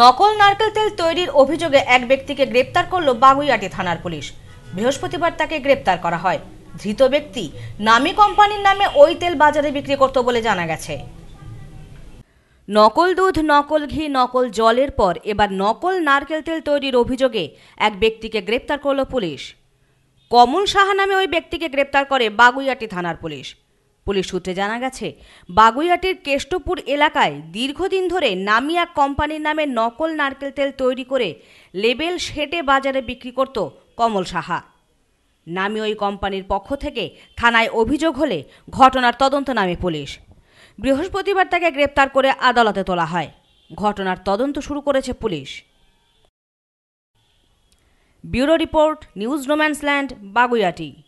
নকল নারকেল তেল তৈরির অভিযোগে এক ব্যক্তিকে গ্রেপ্তার করল বাগুইয়াটি থানার পুলিশ। বৃহস্পতিবার তাকে গ্রেপ্তার করা হয়। ধৃত ব্যক্তি নামী কোম্পানির নামে ওই তেল বাজারে বিক্রি করত বলে জানা গেছে। নকল দুধ, নকল ঘি, নকল জলের পর এবার নকল নারকেল তেল তৈরির অভিযোগে এক ব্যক্তিকে গ্রেপ্তার করল পুলিশ। কমল সাহা নামে ওই ব্যক্তিকে গ্রেপ্তার করে বাগুইয়াটি থানার পুলিশ। পুলিশ সূত্রে জানা গেছে বাগুইয়াটির কেষ্টপুর এলাকায় দীর্ঘদিন ধরে নামি এক কোম্পানির নামে নকল নারকেল তেল তৈরি করে লেবেল সেটে বাজারে বিক্রি করত কমল সাহা। নামি ওই কোম্পানির পক্ষ থেকে থানায় অভিযোগ হলে ঘটনার তদন্ত নামে পুলিশ। বৃহস্পতিবার তাকে গ্রেপ্তার করে আদালতে তোলা হয়। ঘটনার তদন্ত শুরু করেছে police. Bureau report, news no man's land Baguiati